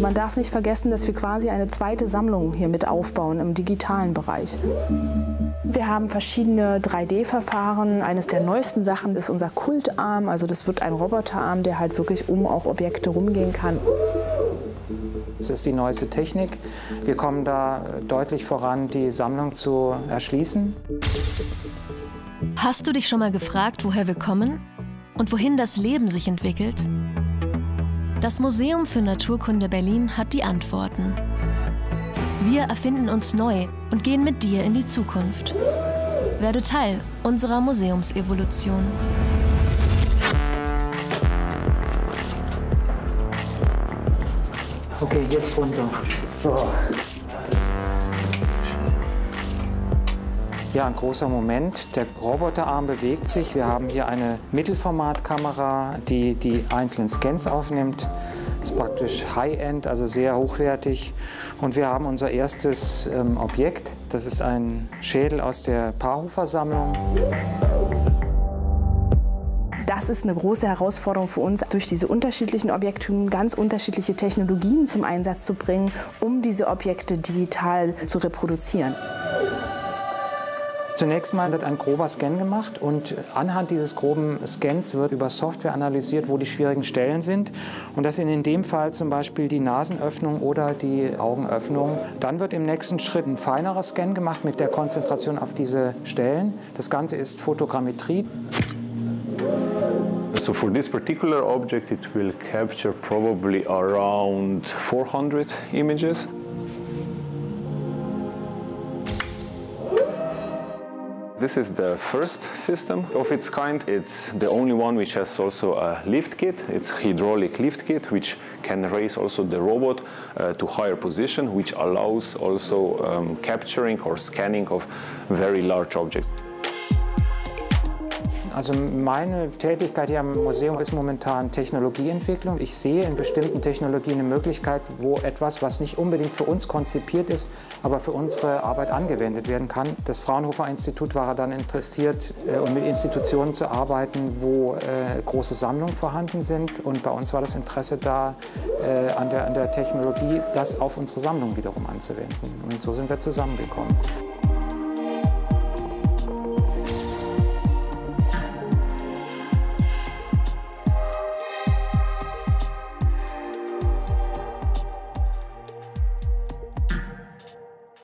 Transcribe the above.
Man darf nicht vergessen, dass wir quasi eine zweite Sammlung hier mit aufbauen im digitalen Bereich. Wir haben verschiedene 3D-Verfahren. Eines der neuesten Sachen ist unser Kultarm. Also das wird ein Roboterarm, der halt wirklich um auch Objekte rumgehen kann. Das ist die neueste Technik. Wir kommen da deutlich voran, die Sammlung zu erschließen. Hast du dich schon mal gefragt, woher wir kommen und wohin das Leben sich entwickelt? Das Museum für Naturkunde Berlin hat die Antworten. Wir erfinden uns neu und gehen mit dir in die Zukunft. Werde Teil unserer Museumsevolution. Okay, jetzt runter. So. Ja, ein großer Moment. Der Roboterarm bewegt sich. Wir haben hier eine Mittelformatkamera, die die einzelnen Scans aufnimmt. Das ist praktisch High-End, also sehr hochwertig. Und wir haben unser erstes ähm, Objekt. Das ist ein Schädel aus der Paarhufer-Sammlung. Das ist eine große Herausforderung für uns, durch diese unterschiedlichen Objekte ganz unterschiedliche Technologien zum Einsatz zu bringen, um diese Objekte digital zu reproduzieren. Zunächst mal wird ein grober Scan gemacht und anhand dieses groben Scans wird über Software analysiert, wo die schwierigen Stellen sind. Und das sind in dem Fall zum Beispiel die Nasenöffnung oder die Augenöffnung. Dann wird im nächsten Schritt ein feinerer Scan gemacht mit der Konzentration auf diese Stellen. Das Ganze ist Fotogrammetrie. So for this particular object, it will capture probably around 400 images. This is the first system of its kind. It's the only one which has also a lift kit. It's hydraulic lift kit, which can raise also the robot uh, to higher position, which allows also um, capturing or scanning of very large objects. Also meine Tätigkeit hier am Museum ist momentan Technologieentwicklung. Ich sehe in bestimmten Technologien eine Möglichkeit, wo etwas, was nicht unbedingt für uns konzipiert ist, aber für unsere Arbeit angewendet werden kann. Das Fraunhofer Institut war dann interessiert, äh, um mit Institutionen zu arbeiten, wo äh, große Sammlungen vorhanden sind. Und bei uns war das Interesse da, äh, an, der, an der Technologie, das auf unsere Sammlung wiederum anzuwenden. Und so sind wir zusammengekommen.